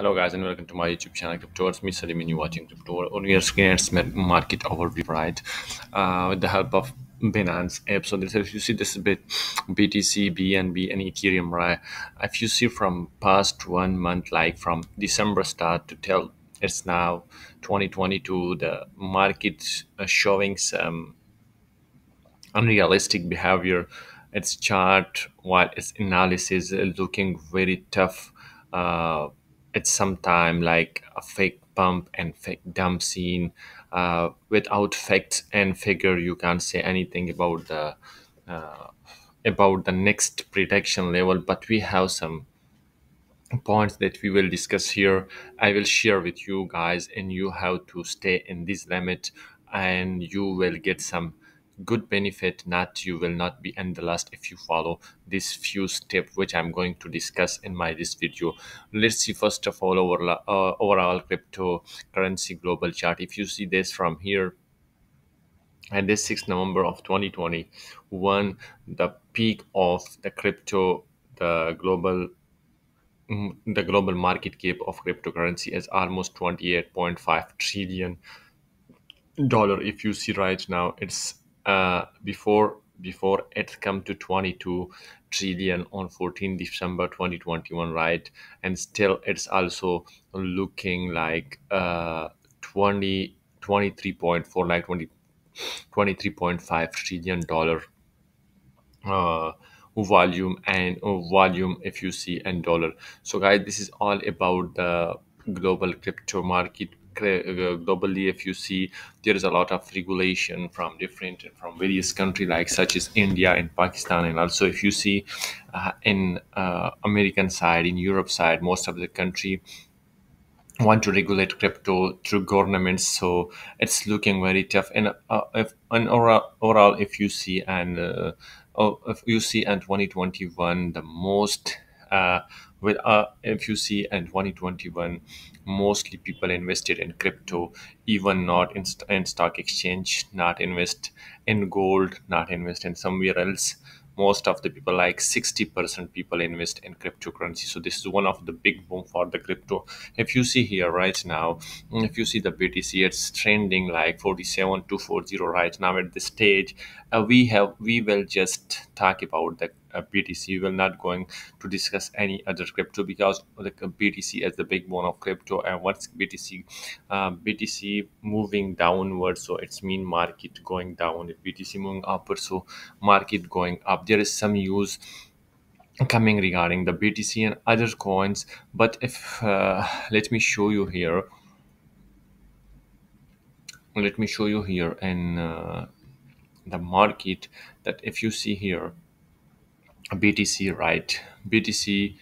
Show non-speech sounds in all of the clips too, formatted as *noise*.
Hello guys and welcome to my YouTube channel Crypto. It's me Salim and you're watching Crypto. On your screen it's market overview, right? Uh, with the help of Binance app. So this, if you see this bit BTC, BNB and Ethereum, right? If you see from past one month, like from December start to till it's now 2022, the market uh, showing some unrealistic behavior. Its chart, while its analysis looking very tough, uh, it's sometime like a fake pump and fake dump scene. Uh, without facts and figure, you can't say anything about the uh, about the next protection level. But we have some points that we will discuss here i will share with you guys and you how to stay in this limit and you will get some good benefit not you will not be in the last if you follow this few steps which i'm going to discuss in my this video. Let's see first of all over, uh, overall cryptocurrency global chart. If you see this from here and this 6th november of 2021 the peak of the crypto the global mm, the global market cap of cryptocurrency is almost 28.5 trillion dollar. If you see right now it's uh before before it come to 22 trillion on 14 december 2021 right? And still it's also looking like uh 20 23.4 like 20 23.5 trillion dollar uh, volume and uh, volume if you see and dollar. So guys this is all about the global crypto market globally if you see there is a lot of regulation from different and from various countries like such as india and pakistan and also if you see uh, in uh, american side in europe side most of the country want to regulate crypto through governments. So it's looking very tough. And uh, if if you see and uh, oh, if you see in 2021 the most uh, with uh, if you see in 2021 mostly people invested in crypto even not in, st- in stock exchange not invest in gold not invest in somewhere else. Most of the people like 60% people invest in cryptocurrency. So this is one of the big boom for the crypto. If you see here right now if you see the btc it's trending like 47 to 40 right now at this stage. Uh, we have we will just talk about the btc we will not going to discuss any other crypto because the btc is the big one of crypto. And what's btc uh, btc moving downward so it's mean market going down. If btc moving upward so market going up. There is some use coming regarding the btc and other coins. But if uh, let me show you here. Let me show you here in uh, the market that if you see here btc right? Btc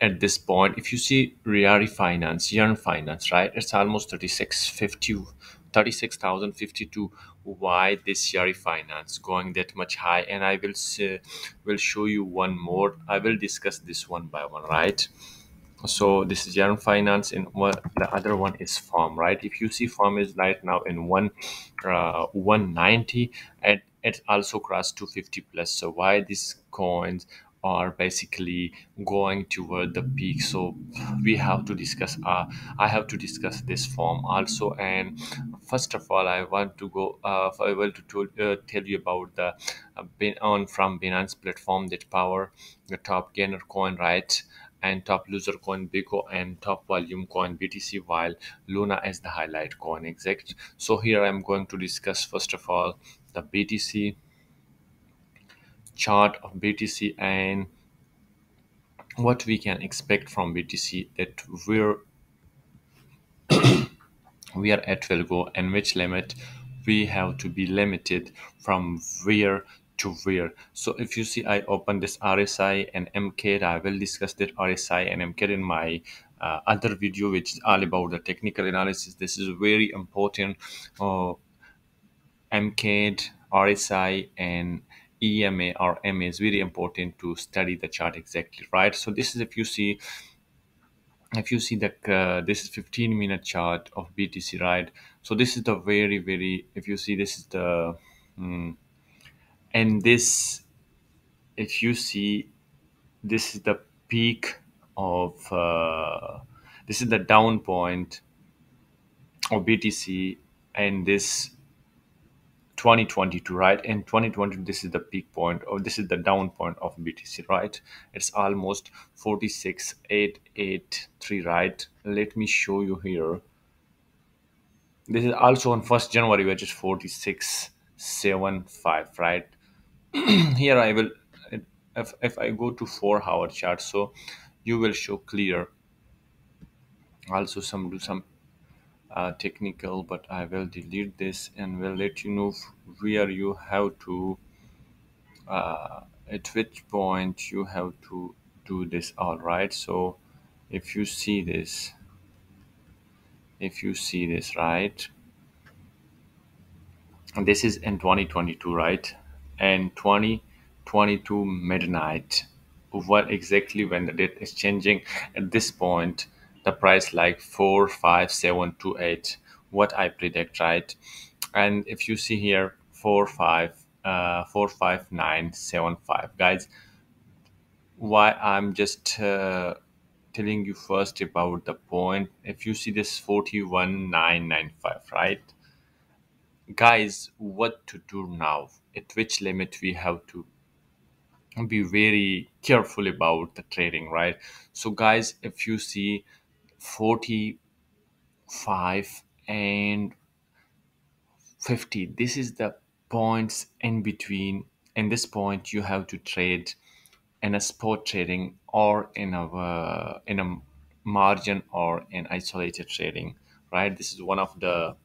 at this point if you see Riari finance yearn finance right it's almost 3650 36052 why this Yari finance going that much high? And i will say, will show you one more. I will discuss this one by one right? So this is Yearn Finance, and what the other one is Farm, right? If you see Farm is right now in one uh, 190, and it also crossed 250 plus. So why these coins are basically going toward the peak? So we have to discuss. Uh, I have to discuss this farm also. And first of all, I want to go. Uh, I will to tell, uh, tell you about the uh, bin on from Binance platform that power the top gainer coin, right? And top loser coin Bico and top volume coin BTC while Luna is the highlight coin exact. So here I'm going to discuss first of all the BTC chart of BTC and what we can expect from BTC that where *coughs* we are at will go and which limit we have to be limited from where to where. So if you see, I open this RSI and MACD. I will discuss that RSI and MACD in my uh, other video, which is all about the technical analysis. This is very important. Uh, RSI, and EMA or MA is very important to study the chart exactly, right? So this is if you see if you see that uh, this is 15 minute chart of btc right so this is the very very if you see this is the mm, and this if you see this is the peak of uh, this is the down point of btc and this 2022 right? In 2020 this is the peak point or this is the down point of btc right? It's almost 46883 right? Let me show you here. This is also on 1st january which is 4675 right *clears throat* here i will if, if i go to four hour chart so you will show clear. Also some do some uh, technical but i will delete this and will let you know where you have to uh, at which point you have to do this all right. So if you see this if you see this right? And this is in 2022 right and 2022 midnight. What exactly when the date is changing at this point the price like 45728 what i predict right? And if you see here 4 5 uh 45975 guys why i'm just uh, telling you first about the point. If you see this 41995 right? Guys what to do now at which limit we have to be very careful about the trading right? So guys if you see 45 and 50 this is the points in between. In this point you have to trade in a spot trading or in a in a margin or in isolated trading right? This is one of the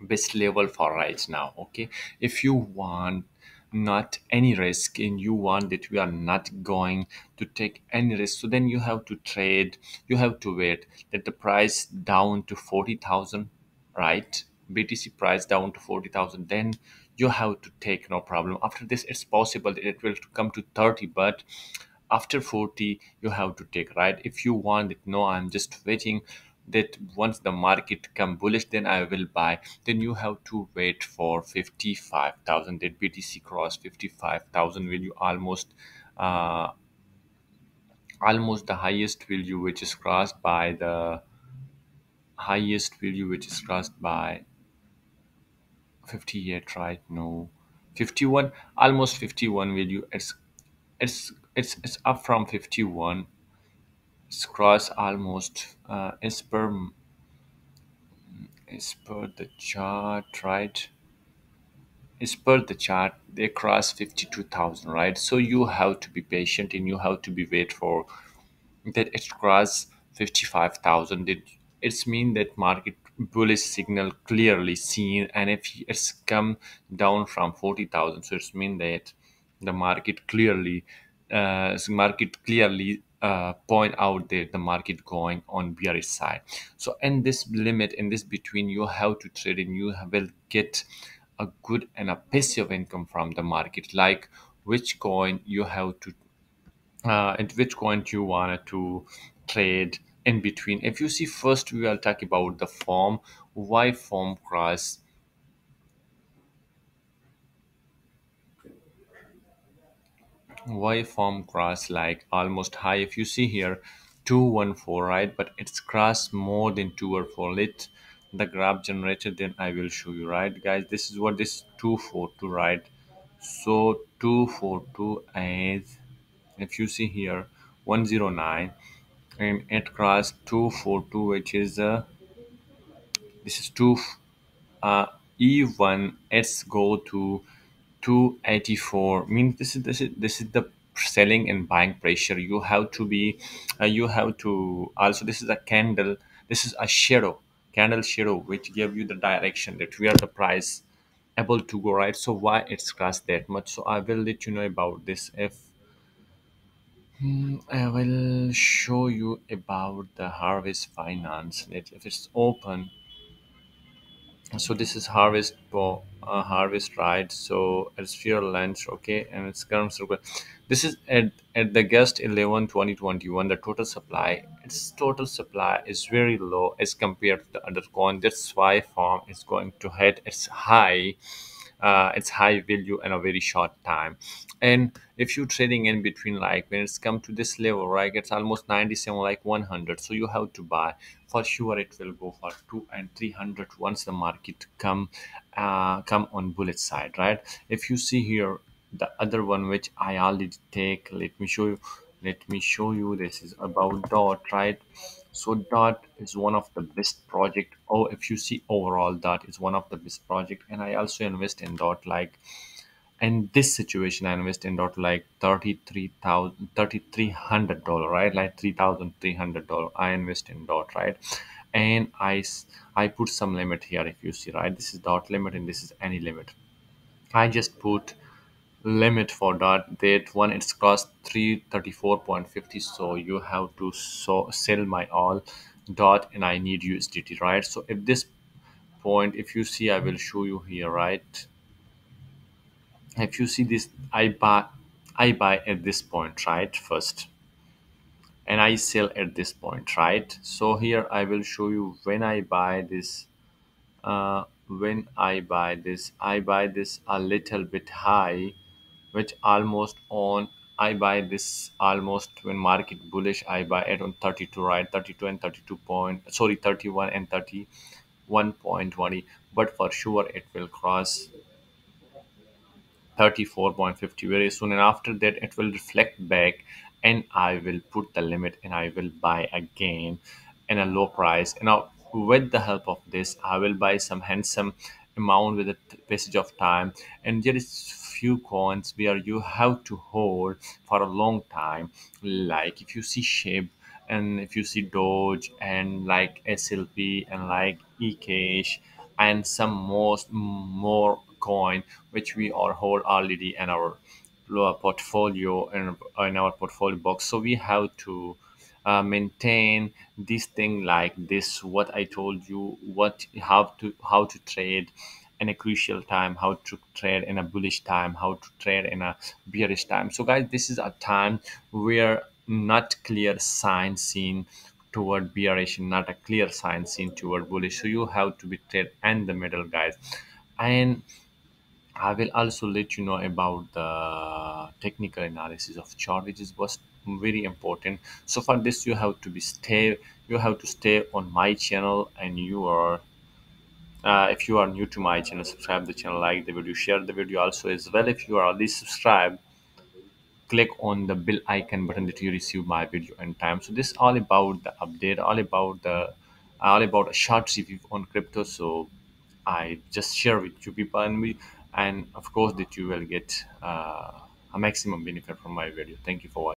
best level for right now okay? If you want not any risk and you want that we are not going to take any risk so then you have to trade you have to wait that the price down to 40000 right? Btc price down to 40000 then you have to take no problem. After this it's possible that it will come to 30 but after 40 you have to take right? If you want it no i'm just waiting that once the market come bullish then i will buy. Then you have to wait for 55000 that btc cross 55000 value almost uh, almost the highest value which is crossed by the highest value which is crossed by 58 right no 51 almost 51 value it's it's it's it's up from 51 cross almost uh, as per as per the chart right? As per the chart they cross 52000 right? So you have to be patient and you have to be wait for that it cross 55000 it it's mean that market bullish signal clearly seen and if it's come down from 40000 so it's mean that the market clearly uh, market clearly uh, point out that the market going on bearish side. So in this limit in this between you have to trade and you will get a good and a passive income from the market. Like which coin you have to uh, and which coin you wanted to trade in between. If you see first we will talk about the farm why farm cross why farm cross like almost high. If you see here 214 right? But it's crossed more than 2 or 4 let the graph generated then i will show you right? Guys this is what this 242 right? So 242 is if you see here 109 and it crossed 242 which is uh, this is 2 uh, e1 let's go to 284 means this is this is this is the selling and buying pressure. You have to be uh, you have to also this is a candle. This is a shadow candle shadow which give you the direction that where the price able to go right? So why it's crashed that much? So i will let you know about this. If Hmm, I will show you about the Harvest Finance. Let- If it's open, so this is Harvest for uh, Harvest right. So it's Fair Launch, okay, and it's current circle. This is at at the guest 11 2021. The total supply, its total supply is very low as compared to the other coin. That's why farm is going to hit its high uh, it's high value in a very short time. And if you're trading in between like when it's come to this level right it's almost 97 like 100 so you have to buy. For sure it will go for 2 and 300 once the market come uh, come on bullet side right? If you see here the other one which i already take let me show you let me show you this is about dot right so dot is one of the best project oh if you see overall dot is one of the best project. And i also invest in dot like in this situation i invest in dot like 33000 3300 dollar right? Like 3300 dollar i invest in dot right? And i i put some limit here if you see right? This is dot limit and this is any limit. I just put limit for dot that one it's cost 334.50 so you have to so sell my all dot and i need usdt right? So if this point if you see i will show you here right? If you see this i buy i buy at this point right first. And i sell at this point right? So here i will show you when i buy this uh, when i buy this i buy this a little bit high which almost on i buy this almost when market bullish i buy it on 32 right? 32 and 32 point sorry 31 and 31.20 but for sure it will cross 34.50 very soon. And after that it will reflect back and i will put the limit and i will buy again in a low price. And now with the help of this i will buy some handsome amount with the passage of time. And there is few coins where you have to hold for a long time like if you see shape and if you see doge and like slp and like ecash and some most more coin which we are hold already in our portfolio in, in our portfolio box. So we have to uh, maintain this thing like this what i told you what how to how to trade in a crucial time how to trade in a bullish time how to trade in a bearish time so guys this is a time where not clear sign seen toward bearish and not a clear sign seen toward bullish so you have to be trade in the middle guys and I will also let you know about the technical analysis of chart, which is was very important. So for this, you have to be stay. You have to stay on my channel, and you are. Uh, if you are new to my channel, subscribe the channel, like the video, share the video also as well. If you are already subscribed, click on the bell icon button that you receive my video in time. So this all about the update, all about the all about a short review on crypto. So I just share with you people and we and of course that you will get uh, a maximum benefit from my video. Thank you for watching.